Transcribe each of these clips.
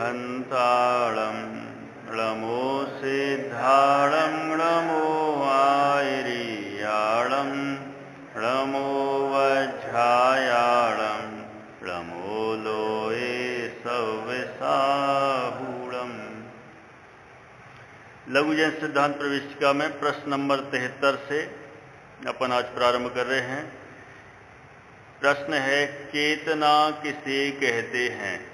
घन्ताळं णमो सिद्धाळं णमो आयरियाळं णमो वज्झायाळं णमो लोये सव्यसाहूणम् लघुजन सिद्धांत प्रविष्टिका में, प्रश्न नंबर तिहत्तर से अपन आज प्रारंभ कर रहे हैं। प्रश्न है चेतना किसे कहते हैं?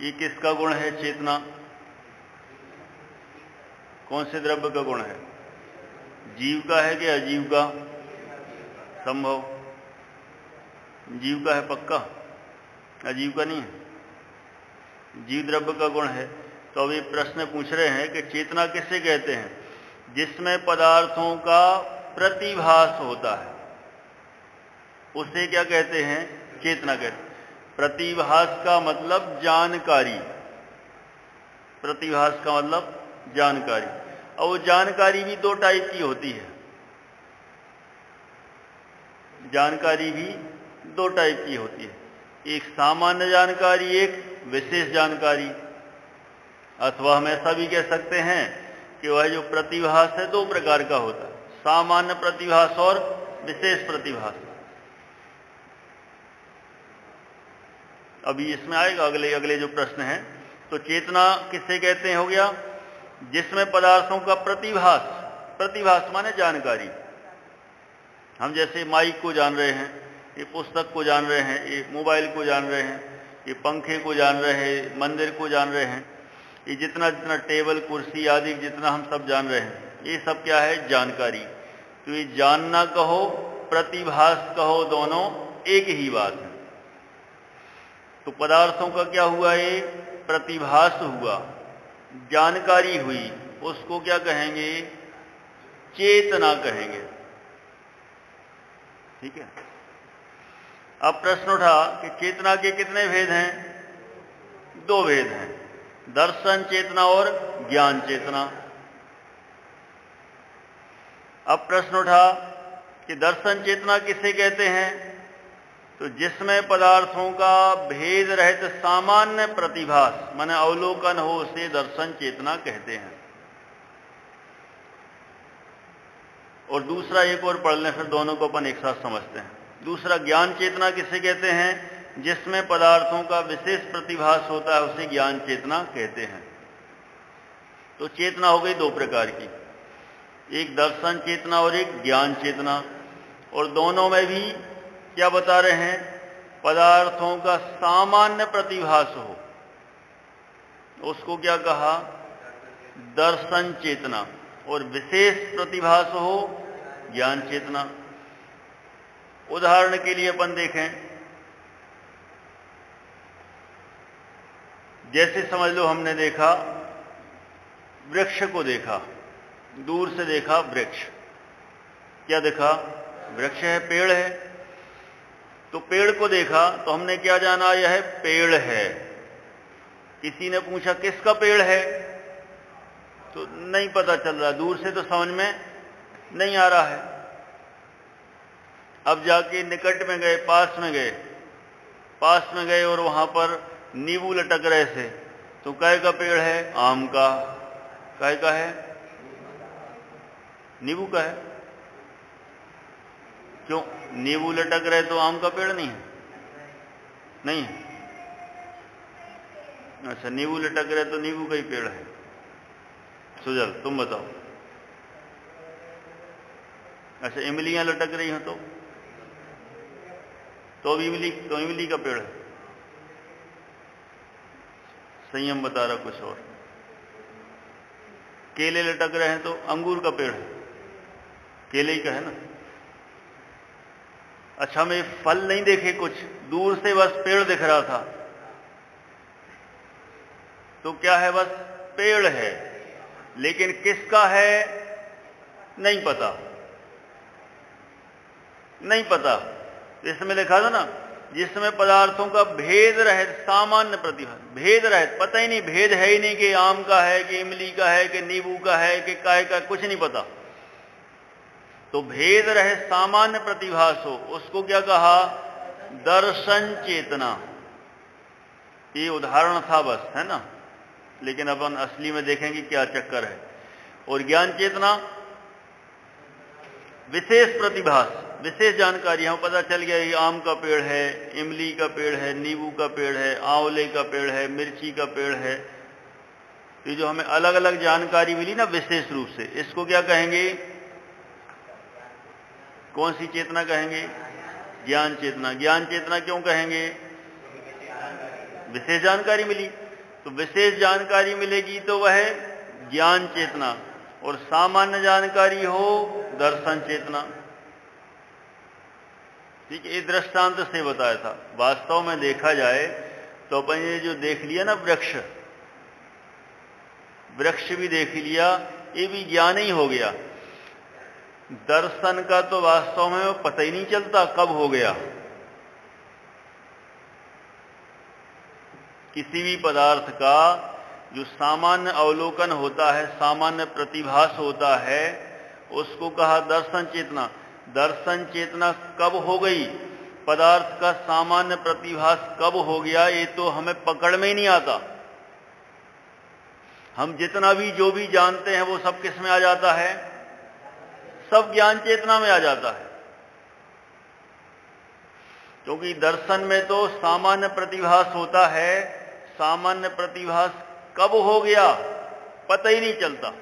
ये किसका गुण है चेतना? कौन से द्रव्य का गुण है? जीव का है कि अजीव का? संभव। जीव का है पक्का। अजीव का नहीं है। जीव द्रव्य का गुण है। तो अभी प्रश्न पूछ रहे हैं कि चेतना किससे कहते हैं? जिसमें पदार्थों का प्रतिभास होता है। उसे क्या कहते हैं? चेतना कहते हैं। प्रतिभास का मतलब जानकारी। प्रतिभास का मतलब जानकारी। और वो जानकारी भी दो टाइप की होती है। जानकारी भी दो टाइप की होती है। एक सामान्य जानकारी, एक विशेष जानकारी। अथवा हम ऐसा भी कह सकते हैं कि वह जो प्रतिभास है दो प्रकार का होता है। सामान्य प्रतिभास और विशेष प्रतिभास। अभी इसमें आएगा अगले अगले जो प्रश्न है तो चेतना किससे कहते हैं, हो गया? जिसमें पदार्थों का प्रतिभास प्रतिभास माने जानकारी। हम जैसे माइक को जान रहे हैं, ये पुस्तक को जान रहे हैं, ये मोबाइल को जान रहे हैं, ये पंखे को जान रहे हैं मंदिर को जान रहे हैं, ये जितना जितना टेबल, कुर्सी आदि जितना हम सब जान रहे हैं, ये सब क्या है? जानकारी। तो ये जानना कहो, प्रतिभास कहो, दोनों एक ही बात है। तो पदार्थों का क्या हुआ? ये प्रतिभास हुआ। जानकारी हुई। उसको क्या कहेंगे? चेतना कहेंगे। ठीक है? अब प्रश्न उठा कि चेतना के कितने भेद हैं? दो भेद हैं। दर्शन चेतना और ज्ञान चेतना। अब प्रश्न उठा कि दर्शन चेतना किसे कहते हैं? तो जिसमें पदार्थों का भेद रहित सामान्य प्रतिभास, माने अवलोकन हो, उसे दर्शन चेतना कहते हैं। और दूसरा एक और पढ़ लें, फिर दोनों को अपन एक साथ समझते हैं। दूसरा, ज्ञान चेतना किसे कहते हैं? जिसमें पदार्थों का विशेष प्रतिभास होता है, उसे ज्ञान चेतना कहते हैं। तो चेतना हो गई दो प्रकार की, एक दर्शन चेतना और एक ज्ञान चेतना। और दोनों में भी क्या बता रहे हैं? पदार्थों का सामान्य प्रतिभास हो। उसको क्या कहा? दर्शन चेतना। और विशेष प्रतिभास हो ज्ञान चेतना। उदाहरण के लिए अपन देखें। जैसे समझ लो हमने देखा, वृक्ष को देखा, दूर से देखा वृक्ष। क्या देखा? वृक्ष है, पेड़ है। तो पेड़ को देखा तो हमने क्या जाना? यह पेड़ है। किसी ने पूछा, किसका पेड़ है? तो नहीं पता चल रहा। दूर से तो समझ में नहीं आ रहा है। अब जाके निकट में गए, पास में गए। पास में गए और वहाँ पर नींबू लटक रहे थे। तो कह का पेड़ है? आम का। कह का है? नींबू का है। क्यों? नींबू लटक रहे तो आम का पेड़ नहीं है। नहीं है। अच्छा नींबू लटक रहे तो नींबू का ही पेड़ है। सुजल, तुम बताओ। अच्छा इमलियाँ लटक रही हो तो? तो भी इमली तो इमली का पेड़ है। संयम बता रहा कुछ और। केले लटक रहे हैं तो अंगूर का पेड़ है। केले ही का है ना? अच्छा मैं फल नहीं देखे, कुछ दूर से बस पेड़ दिख रहा था। तो क्या है, बस पेड़ है, लेकिन किसका है, नहीं पता। नहीं पता। इसमें लिखा था ना, जिसमें पदार्थों का भेद रहे, सामान्य प्रतिभा भेद रहे, पता ही नहीं, भेद है ही नहीं कि आम का है, कि इमली का है, कि नींबू का है, कि काय का, कुछ नहीं पता। तो भेद रहे सामान्य प्रतिभास हो उसको क्या कहा? दर्शन चेतना। ये उदाहरण था बस, है ना? लेकिन अपन असली में देखेंगे क्या चक्कर है। और ज्ञान चेतना, विशेष प्रतिभास विशेष जानकारी हमें पता चल गया कि आम का पेड़ है, इमली का पेड़ है, नींबू का पेड़ है, आंवले का पेड़ है, मिर्ची का पेड़ है। ये जो हमें अलग अलग जानकारी मिली ना विशेष रूप से, इसको क्या कहेंगे? कौन सी चेतना कहेंगे? ज्ञान चेतना। ज्ञान चेतना क्यों कहेंगे? विशेष जानकारी मिली। तो विशेष जानकारी मिलेगी तो वह ज्ञान चेतना। और सामान्य जानकारी हो दर्शन चेतना। ठीक है दृष्टांत से बताया था। वास्तव में देखा जाए तो अपन ने जो देख लिया ना वृक्ष वृक्ष भी देख लिया, ये भी ज्ञान ही हो गया। दर्शन का तो वास्तव में वो पता ही नहीं चलता कब हो गया। किसी भी पदार्थ का जो सामान्य अवलोकन होता है, सामान्य प्रतिभास होता है, उसको कहा दर्शन चेतना। दर्शन चेतना कब हो गई? पदार्थ का सामान्य प्रतिभास कब हो गया, ये तो हमें पकड़ में ही नहीं आता। हम जितना भी, जो भी जानते हैं, वो सब किसमें आ जाता है? सब ज्ञान चेतना में आ जाता है। क्योंकि दर्शन में तो सामान्य प्रतिभास होता है, सामान्य प्रतिभास कब हो गया पता ही नहीं चलता।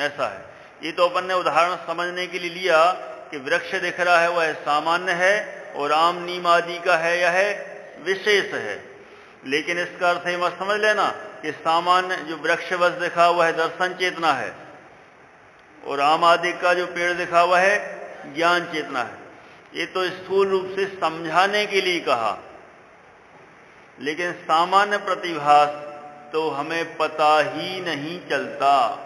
ऐसा है। ये तो अपन ने उदाहरण समझने के लिए लिया कि वृक्ष दिख रहा है, वह सामान्य है और आम नीम आदि का है, यह विशेष है। लेकिन इसका अर्थ ही, मत समझ लेना कि सामान्य जो वृक्ष बस दिखा हुआ है दर्शन चेतना है। और आम आदि का जो पेड़ दिखा हुआ है, ज्ञान चेतना है। ये तो स्थूल रूप से समझाने के लिए कहा। लेकिन सामान्य प्रतिभास तो हमें पता ही नहीं चलता।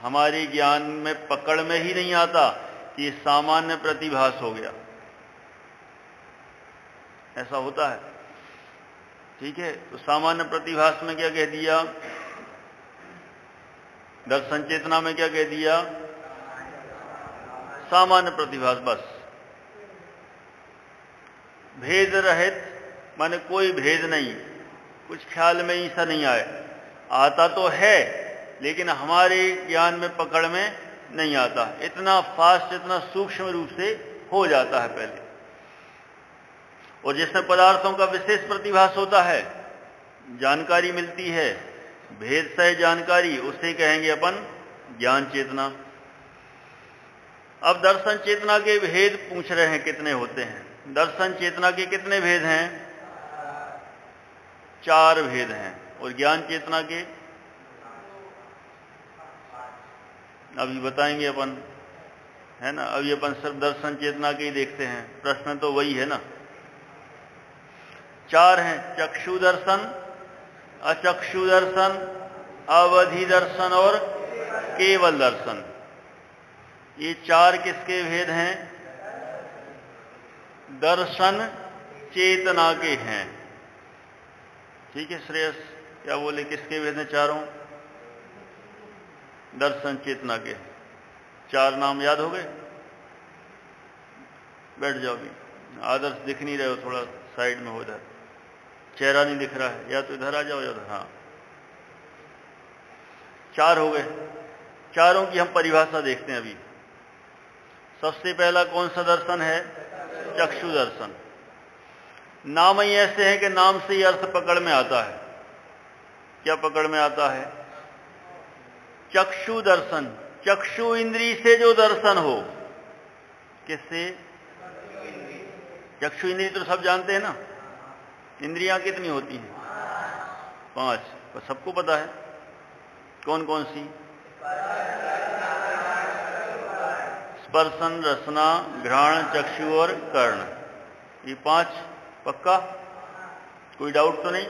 हमारे ज्ञान में पकड़ में ही नहीं आता कि सामान्य प्रतिभास हो गया। ऐसा होता है। ठीक है तो सामान्य प्रतिभास में क्या कह दिया? दर्शन चेतना में क्या कह दिया? सामान्य प्रतिभास, बस। भेद रहित, माने कोई भेद नहीं। कुछ ख्याल में ऐसा नहीं आए। आता तो है, लेकिन हमारे ज्ञान में, पकड़ में नहीं आता। इतना फास्ट इतना सूक्ष्म रूप से हो जाता है पहले। और जिसमें पदार्थों का विशेष प्रतिभास होता है, जानकारी मिलती है। भेद सह जानकारी, उसे कहेंगे अपन ज्ञान चेतना। अब दर्शन चेतना के भेद पूछ रहे हैं, कितने होते हैं? दर्शन चेतना के कितने भेद हैं? चार भेद हैं, और ज्ञान चेतना के? अभी बताएँगे अपन, है ना? अभी अपन सिर्फ़ दर्शन चेतना के ही देखते हैं। प्रश्न तो वही है ना? चार हैं, चक्षु दर्शन अचक्षु दर्शन अवधि दर्शन और केवल दर्शन ये चार किसके भेद हैं? दर्शन चेतना के हैं। ठीक है, श्रेयस, क्या बोले, किसके भेद हैं चारों? दर्शन चेतना के। चार नाम याद हो गए? बैठ जाओ भी आदर्श दिख नहीं रहे हो, थोड़ा साइड में हो इधर चेहरा नहीं दिख रहा है, या तो इधर आ जाओ या उधर हाँ। चार हो गए। चारों की हम परिभाषा देखते हैं अभी। सबसे पहला कौन सा दर्शन है? चक्षु दर्शन। नाम ही ऐसे हैं कि नाम से ही अर्थ पकड़ में आता है। क्या पकड़ में आता है? चक्षु दर्शन। चक्षु इंद्री से जो दर्शन हो। किससे? चक्षु इंद्री तो सब जानते हैं ना। इंद्रियाँ कितनी होती हैं? पाँच। तो सबको पता है? कौन कौन सी? स्पर्शन, रसना, घ्राण, चक्षु और कर्ण। ये पाँच। पक्का? कोई डाउट तो नहीं?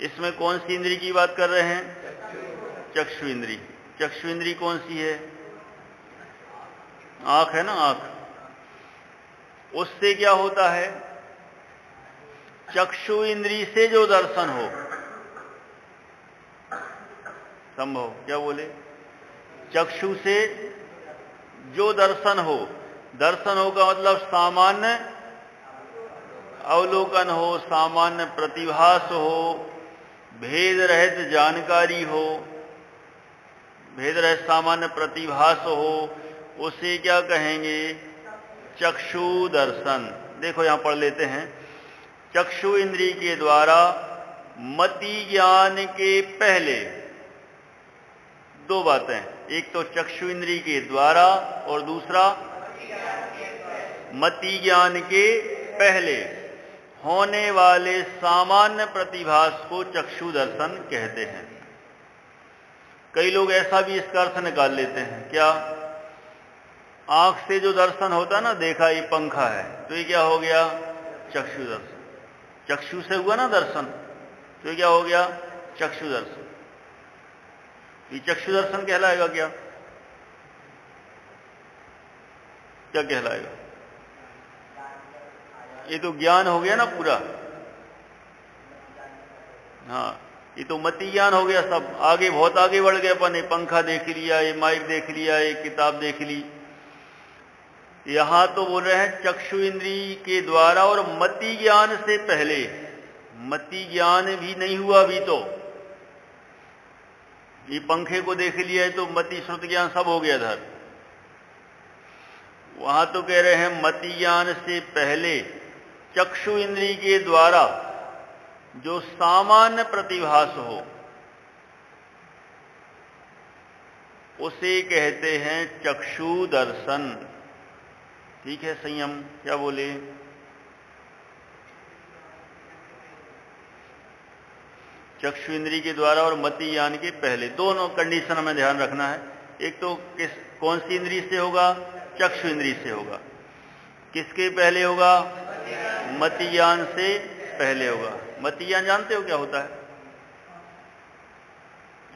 इसमें कौन सी इंद्री की बात कर रहे हैं? चक्षु इंद्री। चक्षु इंद्री कौन सी है? आँख है ना आँख? उससे क्या होता है? चक्षु इंद्री से जो दर्शन हो। संभव, क्या बोले? चक्षु से जो दर्शन हो। दर्शन हो का मतलब सामान्य अवलोकन हो, सामान्य प्रतिभास हो, भेद रहित जानकारी हो, भेद रहित सामान्य प्रतिभास हो, उसे क्या कहेंगे? चक्षु दर्शन। देखो, यहाँ पढ़ लेते हैं। चक्षु इंद्री के द्वारा मति ज्ञान के पहले। दो बातें एक तो चक्षु इंद्री के द्वारा और दूसरा मति ज्ञान के पहले। होने वाले सामान्य प्रतिभास को चक्षु दर्शन कहते हैं। कई लोग ऐसा भी इसका अर्थ निकाल लेते हैं। क्या आँख से जो दर्शन होता है ना, देखा ये पंखा है तो ये क्या हो गया? चक्षु दर्शन। चक्षु से हुआ ना दर्शन तो क्या हो गया? चक्षु दर्शन। ये चक्षु दर्शन कहलाएगा क्या? क्या कहलाएगा? ये तो ज्ञान हो गया ना पूरा। हाँ ये तो मति ज्ञान हो गया सब। आगे बहुत आगे बढ़ गए अपन, ये पंखा देख लिया, ये माइक देख लिया, ये किताब देख ली। यहाँ तो बोल रहे हैं चक्षु इंद्री के द्वारा और मति ज्ञान से पहले। मति ज्ञान भी नहीं हुआ अभी तो। ये पंखे को देख लिया है तो मति श्रुत ज्ञान सब हो गया धर वहाँ तो कह रहे हैं मति ज्ञान से पहले चक्षु इंद्री के द्वारा जो सामान्य प्रतिभास हो, उसे कहते हैं चक्षु दर्शन। ठीक है, संयम, क्या बोले? चक्षु इंद्री के द्वारा और मति यान के पहले। दोनों कंडीशन हमें ध्यान रखना है। एक तो किस, कौन सी इंद्री से होगा? चक्षु इंद्री से होगा। किसके पहले होगा? मति ज्ञान से पहले होगा। मति ज्ञान जानते हो क्या होता है?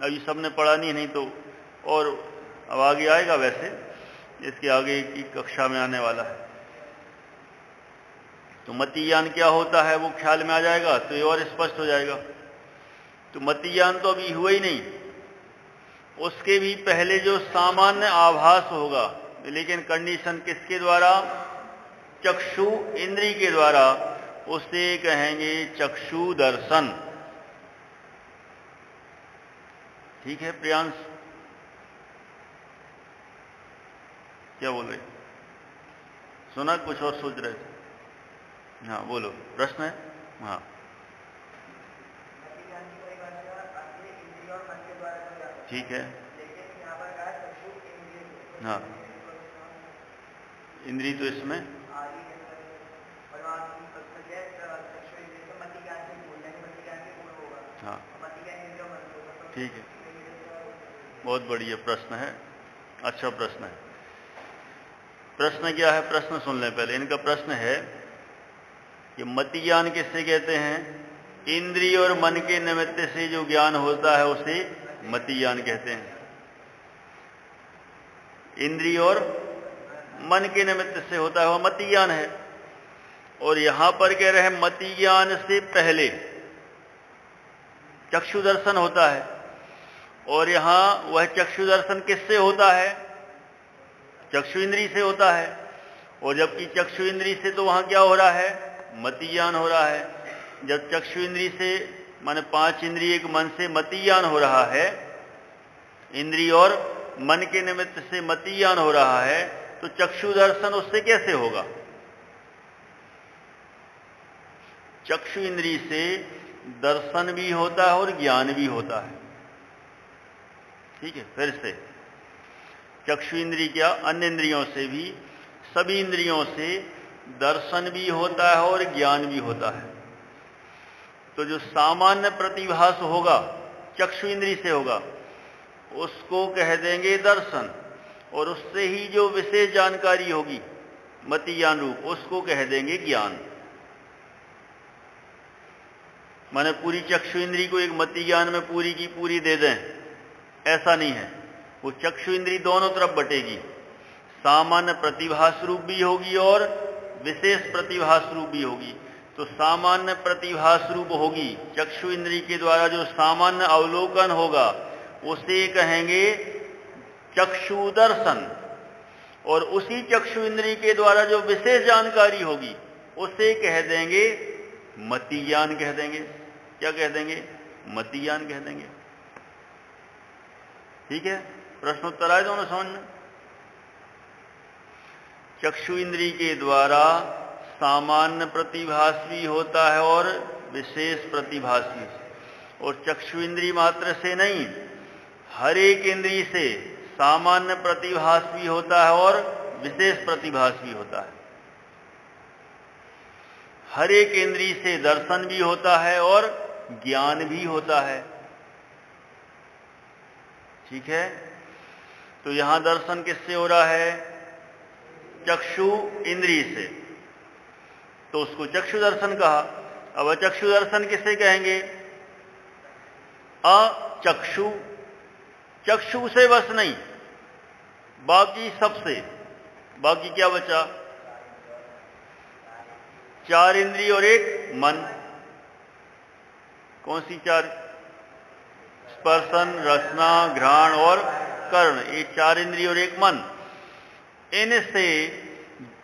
अभी सबने पढ़ा नहीं नहीं तो। और अब आगे आएगा वैसे। इसके आगे की कक्षा में आने वाला है। तो मतियान क्या होता है वो ख्याल में आ जाएगा तो ये और स्पष्ट हो जाएगा। तो मतियान तो अभी हुआ ही नहीं। उसके भी पहले जो सामान्य आभास होगा, लेकिन कंडीशन किसके द्वारा? चक्षु इंद्री के द्वारा। उसे कहेंगे चक्षु दर्शन। ठीक है, प्रियांश? क्या बोल रहे? सुना कुछ और सोच रहे थे। हाँ बोलो। प्रश्न है? हाँ। ठीक है। हाँ। इंद्री तो इसमें? हाँ। ठीक है। बहुत बढ़िया प्रश्न है। अच्छा प्रश्न है। प्रश्न क्या है? प्रश्न सुन लें पहले। इनका प्रश्न है कि मति ज्ञान किससे कहते हैं? इंद्रिय और मन के निमित्त से जो ज्ञान होता है, उसे मति ज्ञान कहते हैं। इंद्रिय और मन के निमित्त से होता है वह मति ज्ञान है। और यहाँ पर कह रहे हैं, मति ज्ञान से पहले चक्षु दर्शन होता है। और यहाँ वह चक्षु दर्शन किससे होता है? चक्षु इंद्री से होता है। और जबकि चक्षु इंद्री से तो वहाँ क्या हो रहा है? मति ज्ञान हो रहा है। जब चक्षु इंद्री से, माने पाँच इंद्री एक मन से मति ज्ञान हो रहा है इंद्री और मन के निमित्त से मति ज्ञान हो रहा है तो चक्षु दर्शन उससे कैसे होगा? चक्षु इंद्री से दर्शन भी होता है और ज्ञान भी होता है। ठीक है, फिर से। चक्षु इंद्री क्या अन्य इंद्रियों से भी, सभी इंद्रियों से दर्शन भी होता है और ज्ञान भी होता है। तो जो सामान्य प्रतिभास होगा चक्षु इंद्री से होगा, उसको कह देंगे दर्शन। और उससे ही जो विशेष जानकारी होगी, मति ज्ञान रूप, उसको कह देंगे ज्ञान। माने पूरी चक्षु इंद्री को एक मति ज्ञान में पूरी की पूरी दे दें, ऐसा नहीं है। वो चक्षु इंद्री दोनों तरफ़ बटेगी। सामान्य प्रतिभास रूप भी होगी और विशेष प्रतिभास रूप भी होगी। तो सामान्य प्रतिभास रूप होगी। चक्षु इंद्री के द्वारा जो सामान्य अवलोकन होगा, उसे कहेंगे चक्षु दर्शन। और उसी चक्षु इंद्री के द्वारा जो विशेष जानकारी होगी, उसे कह देंगे मती ज्ञान कह देंगे। क्या कह देंगे? मती ज्ञान कह देंगे। ठीक है? प्रश्नोत्तर आए दोनों समझ में चक्षु इंद्री के द्वारा सामान्य प्रतिभास भी होता है और विशेष प्रतिभास भी और चक्षु इंद्री मात्र से नहीं, हर एक इंद्री से सामान्य प्रतिभास भी होता है और विशेष प्रतिभास भी होता है। हर एक इंद्री से दर्शन भी होता है और ज्ञान भी होता है। ठीक है? तो यहाँ दर्शन किससे हो रहा है? चक्षु इंद्री से। तो उसको चक्षु दर्शन कहा। अब अचक्षु दर्शन किसे कहेंगे? अचक्षु। चक्षु से बस नहीं, बाकी सबसे। बाकी क्या बचा? चार इंद्री और एक मन। कौन सी चार? स्पर्शन, रचना, घ्राण और कर्ण, ये चार इंद्रिय और एक मन। इनसे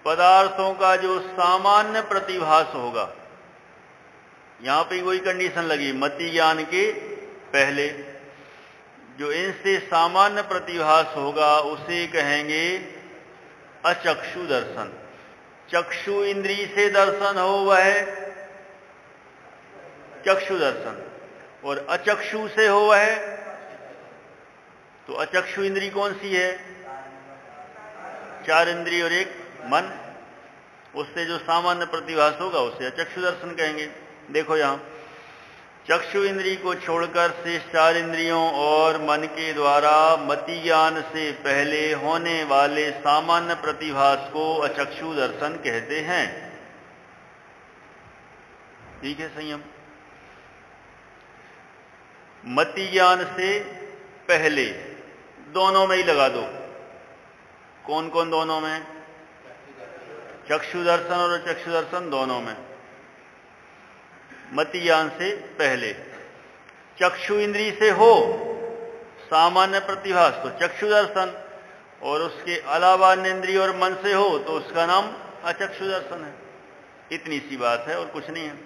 पदार्थों का जो सामान्य प्रतिभास होगा, यहाँ पे वही कंडीशन लगी, मति ज्ञान के पहले। जो इनसे सामान्य प्रतिभास होगा, उसे कहेंगे अचक्षु दर्शन। चक्षु इंद्री से दर्शन हो, वह चक्षु दर्शन। और अचक्षु से हो, वह तो अचक्षु इंद्री कौन सी है? चार इंद्री और एक मन। उससे जो सामान्य प्रतिभास होगा, उसे अचक्षु दर्शन कहेंगे। देखो यहाँ। चक्षु इंद्री को छोड़कर शेष चार इंद्रियों और मन के द्वारा मति ज्ञान से पहले होने वाले सामान्य प्रतिभास को अचक्षु दर्शन कहते हैं। ठीक है, संयम। मति ज्ञान से पहले दोनों में ही लगा दो। कौन कौन दोनों में? चक्षु दर्शन और चक्षु दर्शन दोनों में। मतियान से पहले। चक्षु इंद्री से हो, सामान्य प्रतिभास तो चक्षु दर्शन और उसके अलावा इंद्रिय और मन से हो तो उसका नाम अचक्षु दर्शन है। इतनी सी बात है और कुछ नहीं है।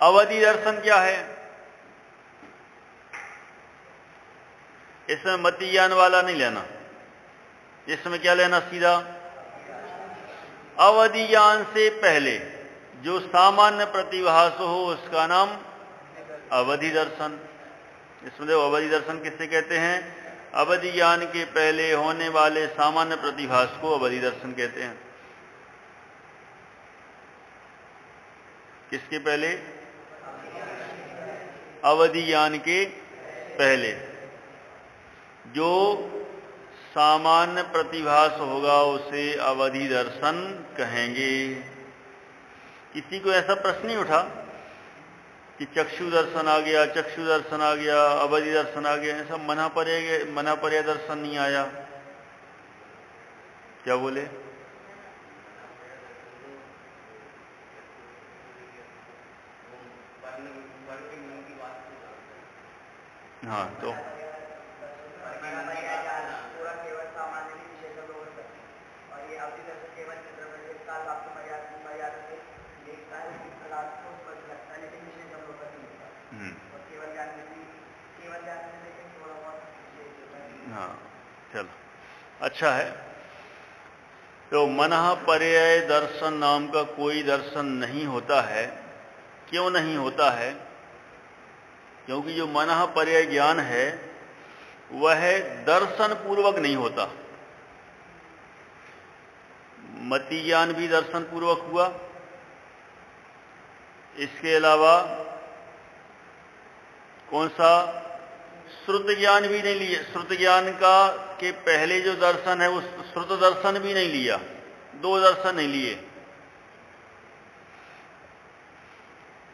अवधि दर्शन क्या है? इसमें मति ज्ञान वाला नहीं लेना। इसमें क्या लेना सीधा? अवधि ज्ञान से पहले जो सामान्य प्रतिभास हो, उसका नाम अवधि दर्शन। इसमें देखो, अवधि दर्शन किससे कहते हैं? अवधि ज्ञान के पहले होने वाले सामान्य प्रतिभास को अवधि दर्शन कहते हैं। किसके पहले? अवधि ज्ञान के पहले। जो सामान्य प्रतिभास होगा, उसे अवधि दर्शन कहेंगे। किसी को ऐसा प्रश्न नहीं उठा कि चक्षु दर्शन आ गया, चक्षु दर्शन आ गया, अवधि दर्शन आ गया, ऐसा मना पर्याय मना पर्याय दर्शन नहीं आया। क्या बोले? हाँ तो हाँ चलो। अच्छा है। तो मन पर्याय दर्शन नाम का कोई दर्शन नहीं होता है। क्यों नहीं होता है? क्योंकि जो मन पर्याय ज्ञान है, वह दर्शन पूर्वक नहीं होता। मति ज्ञान भी दर्शन पूर्वक हुआ। इसके अलावा कौन सा श्रुत ज्ञान भी नहीं लिया। श्रुत ज्ञान का के पहले जो दर्शन है, उस श्रुत दर्शन भी नहीं लिया। दो दर्शन नहीं लिए।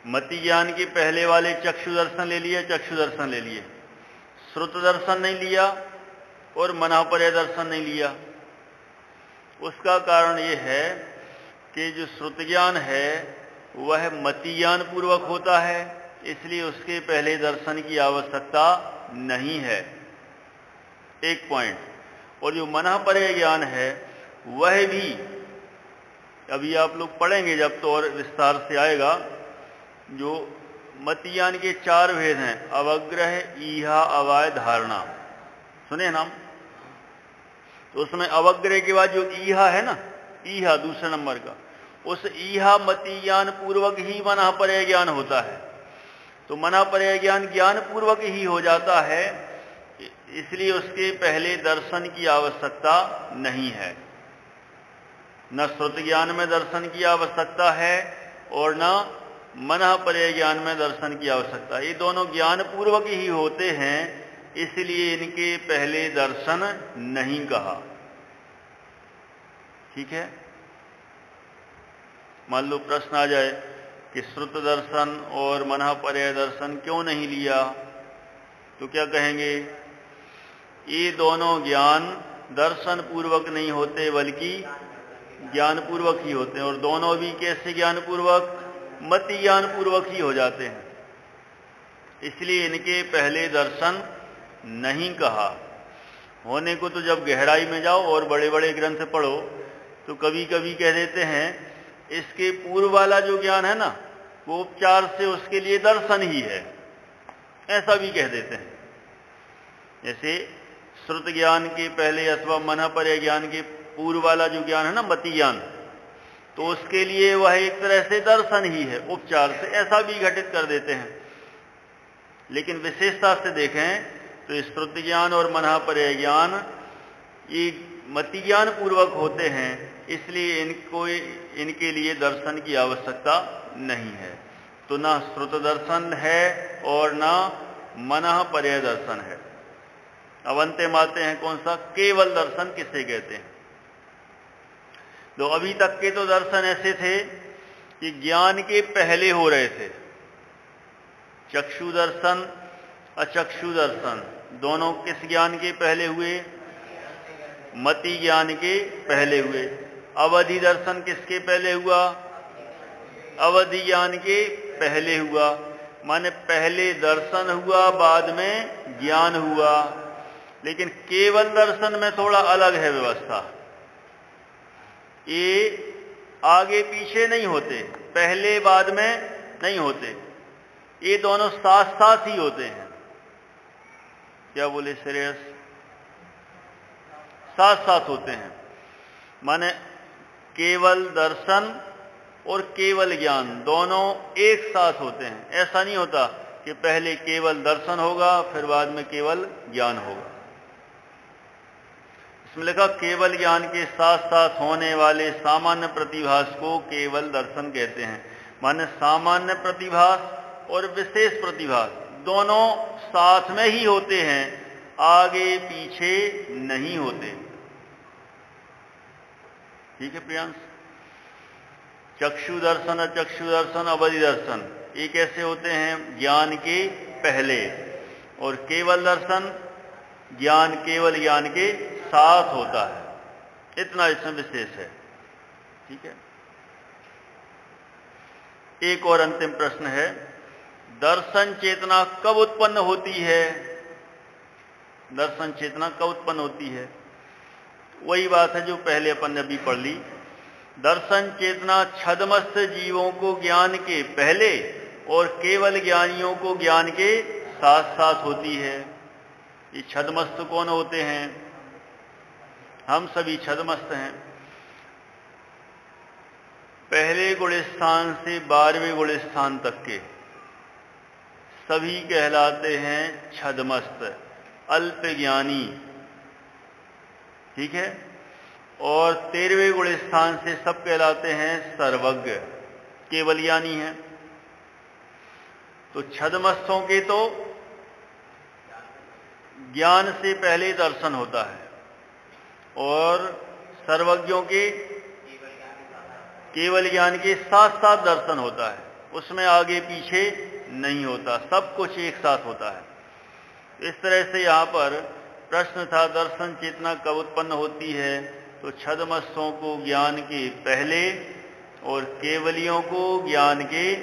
मति ज्ञान के पहले वाले चक्षु दर्शन ले लिए, चक्षु दर्शन ले लिए। श्रुत दर्शन नहीं लिया और मनापर्य दर्शन नहीं लिया। उसका कारण यह है कि जो श्रुत ज्ञान है, वह मति ज्ञान पूर्वक होता है, इसलिए उसके पहले दर्शन की आवश्यकता नहीं है। एक पॉइंट और जो मन पर ज्ञान है, वह भी अभी आप लोग पढ़ेंगे जब तो और विस्तार से आएगा। जो मतियान के चार भेद हैं, अवग्रह, ईहा, अवाय, धारणा। सुने नाम? तो उसमें अवग्रह के बाद जो ईहा है ना, ईहा दूसरे नंबर का, उस ईहा मतियान पूर्वक ही मना पर ज्ञान होता है। तो मना पर ज्ञान ज्ञान पूर्वक ही हो जाता है इसलिए उसके पहले दर्शन की आवश्यकता नहीं है। न श्रुत ज्ञान में दर्शन की आवश्यकता है और न मन पर ज्ञान में दर्शन की आवश्यकता। ये दोनों ज्ञान पूर्वक ही होते हैं, इसलिए इनके पहले दर्शन नहीं कहा। ठीक है? मान लो प्रश्न आ जाए कि श्रुत दर्शन और मना पर्याय दर्शन क्यों नहीं लिया? तो क्या कहेंगे? ये दोनों ज्ञान दर्शन पूर्वक नहीं होते, बल्कि ज्ञान पूर्वक ही होते हैं। और दोनों भी कैसे ज्ञान पूर्वक मति ज्ञान पूर्वक ही हो जाते हैं। इसलिए इनके पहले दर्शन नहीं कहा। होने को तो जब गहराई में जाओ और बड़े बड़े ग्रंथ पढ़ो तो कभी कभी कह देते हैं इसके पूर्व वाला जो ज्ञान है ना, वो उपचार से उसके लिए दर्शन ही है। ऐसा भी कह देते हैं। जैसे श्रुत ज्ञान के पहले अथवा मन पर ज्ञान के पूर्व वाला जो ज्ञान है ना, मति ज्ञान तो उसके लिए वह एक तरह से दर्शन ही है, उपचार से। ऐसा भी घटित कर देते हैं। लेकिन विशेषता से देखें तो श्रुत ज्ञान और मना पर ज्ञान, ये मति ज्ञान पूर्वक होते हैं इसलिए इनको, इनके लिए दर्शन की आवश्यकता नहीं है। तो ना श्रुत दर्शन है और ना मन पर दर्शन है। अब अंतिम आते हैं कौन सा? केवल दर्शन किसे कहते हैं? तो अभी तक के तो दर्शन ऐसे थे कि ज्ञान के पहले हो रहे थे। चक्षु दर्शन, अचक्षु दर्शन, दोनों किस ज्ञान के पहले हुए? मति ज्ञान के पहले हुए। अवधि दर्शन किसके पहले हुआ? अवधि ज्ञान के पहले हुआ। माने पहले दर्शन हुआ, बाद में ज्ञान हुआ। लेकिन केवल दर्शन में थोड़ा अलग है व्यवस्था। ये आगे पीछे नहीं होते, पहले बाद में नहीं होते। ये दोनों साथ साथ ही होते हैं। क्या बोले श्रेयस? साथ साथ होते हैं। माने केवल दर्शन और केवल ज्ञान दोनों एक साथ होते हैं। ऐसा नहीं होता कि पहले केवल दर्शन होगा, फिर बाद में केवल ज्ञान होगा। इसमें लिखा, केवल ज्ञान के साथ साथ होने वाले सामान्य प्रतिभास को केवल दर्शन कहते हैं। माने सामान्य प्रतिभास और विशेष प्रतिभास दोनों साथ में ही होते हैं, आगे पीछे नहीं होते। ठीक है प्रियांश? चक्षु दर्शन चक्षु दर्शन, अवधि दर्शन, ये कैसे होते हैं? ज्ञान के पहले। और केवल दर्शन, ज्ञान केवल ज्ञान के साथ होता है। इतना इसमें विशेष है। ठीक है? एक और अंतिम प्रश्न है। दर्शन चेतना कब उत्पन्न होती है? दर्शन चेतना कब उत्पन्न होती है? वही बात है जो पहले अपन ने भी पढ़ ली। दर्शन चेतना छदमस्त जीवों को ज्ञान के पहले और केवल ज्ञानियों को ज्ञान के साथ साथ होती है। ये छदमस्त कौन होते हैं? हम सभी छदमस्त हैं। पहले गुणस्थान से बारहवें गुणस्थान तक के सभी कहलाते हैं छदमस्त अल्प ज्ञानी ठीक है? और तेरहवें गुण स्थान से सब कहलाते हैं सर्वज्ञ। केवल ज्ञानी है। तो छदमस्तों के तो ज्ञान से पहले दर्शन होता है। और सर्वज्ञों के केवल ज्ञान के साथ साथ दर्शन होता है। उसमें आगे पीछे नहीं होता। सब कुछ एक साथ होता है। इस तरह से यहाँ पर प्रश्न था, दर्शन चेतना कब उत्पन्न होती है? तो छदमस्तों को ज्ञान के पहले और केवलियों को ज्ञान के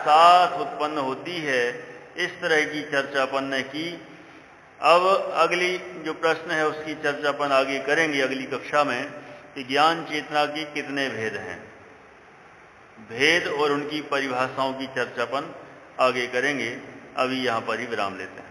साथ उत्पन्न होती है। इस तरह की चर्चा अपन ने की। अब अगली जो प्रश्न है, उसकी चर्चा अपन आगे करेंगे अगली कक्षा में कि ज्ञान चेतना के कितने भेद हैं। भेद और उनकी परिभाषाओं की चर्चा अपन आगे करेंगे। अभी यहाँ पर ही विराम लेते हैं।